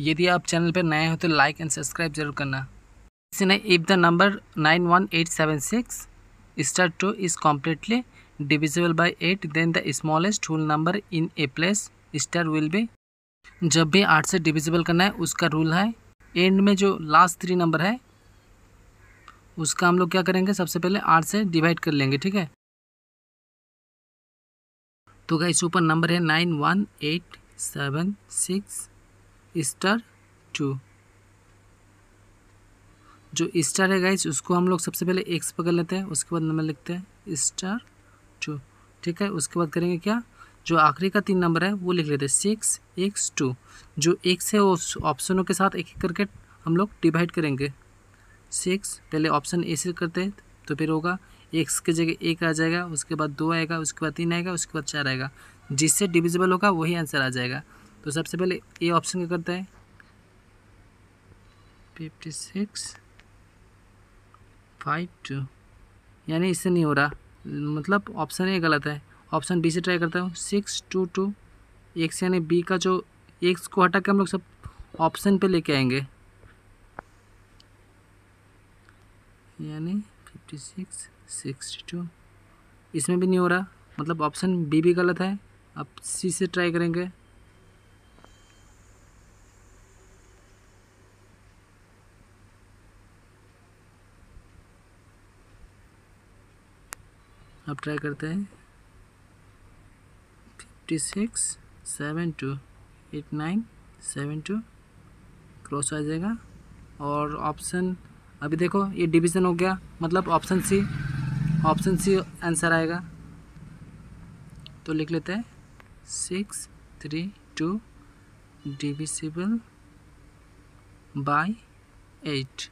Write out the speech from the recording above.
यदि आप चैनल पर नए हो तो लाइक एंड सब्सक्राइब ज़रूर करना। इसी ने if the number nine one eight seven six, star two is completely divisible by eight, then the smallest whole number in a place, star will be. जब भी आठ से डिविजिबल करना है, उसका रूल है, एंड में जो लास्ट थ्री नंबर है, उसका हम लोग क्या करेंगे, सबसे पहले आठ से डिवाइड कर लेंगे, ठीक है? तो गाइस ऊपर नंबर है nine one eight seven six star two जो स्टार है गाइस उसको हम लोग सबसे पहले एक्स पकड़ लेते हैं, उसके बाद नंबर लिखते हैं स्टार टू ठीक है, उसके बाद करेंगे क्या? जो आखिरी का तीन नंबर है, वो लिख लेते हैं सिक्स एक्स टू जो एक्स है, वो ऑप्शनों के साथ एक एक करके हम लोग डिवाइड करेंगे। सिक्स पहले ऑप्शन ए से करते हैं तो फिर होगा एक्स की जगह एक आ जाएगा, उसके बाद दो आएगा, उसके बाद तीन आएगा, उसके बाद चार आएगा। जिससे डिविजिबल होगा, वही आंसर आ जाएगा। तो सबसे पहले ए ऑप्शन क्या करता है? फिफ्टी सिक्स फाइव टू यानी इससे नहीं हो रहा। मतलब ऑप्शन ए गलत है। ऑप्शन बी से ट्राई करता हूँ। सिक्स टू टू एक्स यानी बी का जो एक्स को हटा के हम लोग सब ऑप्शन पे लेके आएँगे। यानी फिफ्टी सिक्स सिक्सटी टू इसमें भी नहीं हो रहा। मतलब ऑप्शन बी भी गलत है। अब सी से ट्राई करेंगे। अब ट्राई करते हैं। Fifty six seven two eight nine seven two cross आ जाएगा। और ऑप्शन अभी देखो, ये डिवीज़न हो गया। मतलब option C option C answer आएगा। तो लिख लेते हैं। Six three two divisible by eight